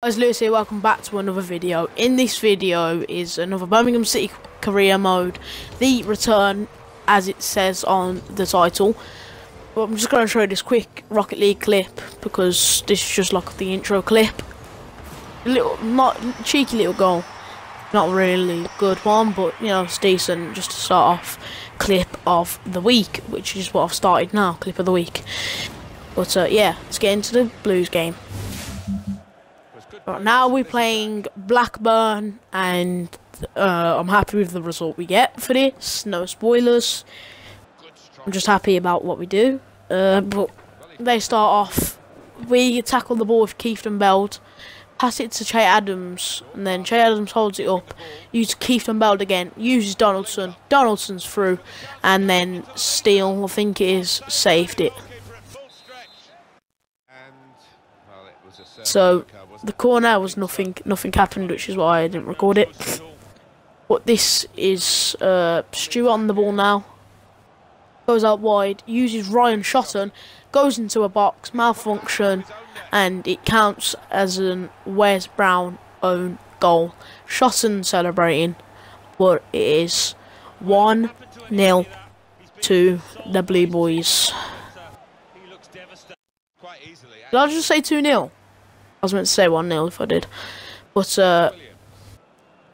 Guys, Louis here, welcome back to another video. In this video is another Birmingham City career mode, the return as it says on the title. But I'm just going to show you this quick Rocket League clip because this is just like the intro clip. A little, not cheeky little goal, not really good one, but you know it's decent just to start off. Clip of the week, which is what I've started now, clip of the week. But uh, yeah, let's get into the Blues game. Right, now we're playing Blackburn, and uh, I'm happy with the result we get for this. No spoilers. I'm just happy about what we do. Uh, but they start off. We tackle the ball with Kieftenbeld, pass it to Che Adams, and then Che Adams holds it up. Uses Kieftenbeld again. Uses Donaldson. Donaldson's through, and then Steele, I think it is, saved it. So the corner was nothing nothing happened which is why I didn't record it. But this is uh, Stewart on the ball now. Goes out wide uses Ryan Shotton goes into a box malfunction and it counts as an Wes Brown own goal. Shotton celebrating but it is 1 nil to the Blue Boys. Did I just say 2 0 I was meant to say 1 0 if I did. But, uh,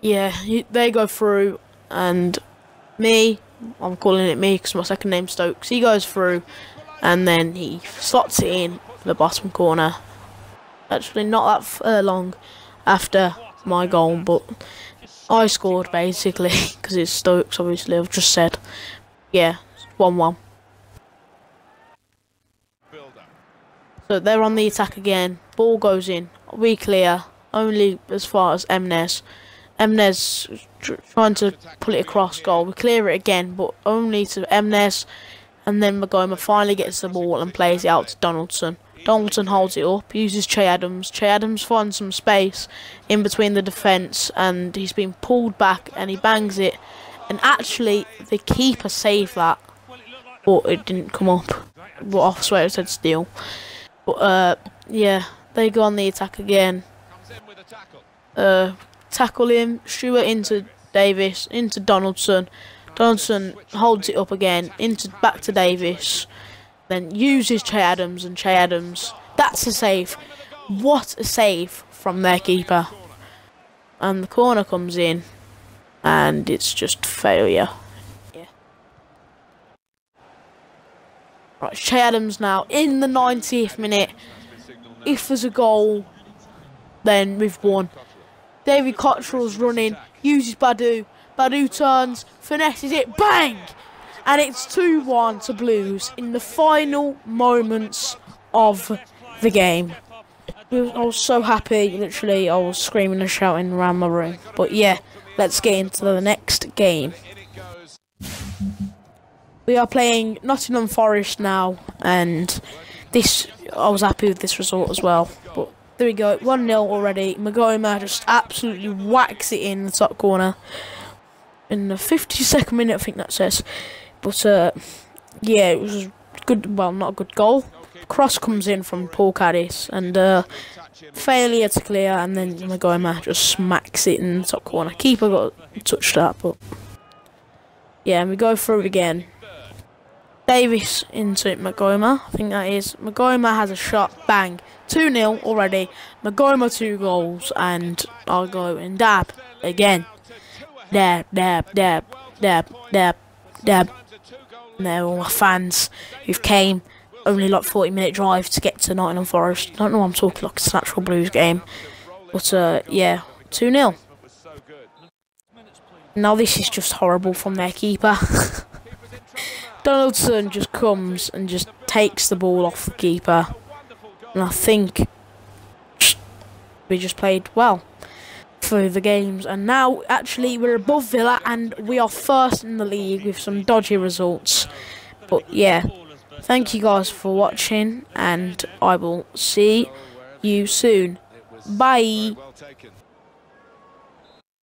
yeah, they go through, and me, I'm calling it me because my second name's Stokes, he goes through, and then he slots it in the bottom corner. Actually, not that uh, long after my goal, but I scored basically because it's Stokes, obviously, I've just said. Yeah, 1 1. So they're on the attack again. Ball goes in. We clear. Only as far as Emnes. Emnes trying to pull it across goal. We clear it again, but only to Emnes. And then Maghoma finally gets the ball and plays it out to Donaldson. Donaldson holds it up, uses Che Adams. Che Adams finds some space in between the defence and he's been pulled back and he bangs it. And actually, the keeper saved that, but it didn't come up. But I swear it said steal. But, uh, yeah, they go on the attack again. Uh, tackle him, Stewart into Davis, into Donaldson. Donaldson holds it up again, into back to Davis. Then uses Che Adams and Che Adams. That's a save. What a save from their keeper. And the corner comes in. And it's just failure. Right, Che Adams now in the 90th minute if there's a goal, then we've won. David Cotterill's running, uses Badu. Badu turns, finesses it, bang! And it's 2-1 to Blues in the final moments of the game. I was so happy, literally, I was screaming and shouting around my room. But yeah, let's get into the next game. We are playing Nottingham Forest now, and this I was happy with this result as well. But there we go, 1 0 already. Maghoma just absolutely whacks it in the top corner in the 52nd minute, I think that says. But uh, yeah, it was good. Well, not a good goal. Cross comes in from Paul Caddis and uh, failure to clear, and then Maghoma just smacks it in the top corner. Keeper got touched that, but yeah, and we go through again. Davis into Maghoma. I think that is. Maghoma has a shot. Bang. 2 0 already. Maghoma two goals. And I'll go and dab again. Dab, dab, dab, dab, dab, dab. And they're all my fans who've came only like 40 minute drive to get to Nottingham Forest. I don't know why I'm talking like a natural blues game. But uh, yeah, 2 0. Now this is just horrible from their keeper. Donaldson just comes and just takes the ball off the keeper. And I think we just played well through the games. And now, actually, we're above Villa and we are first in the league with some dodgy results. But yeah, thank you guys for watching and I will see you soon. Bye.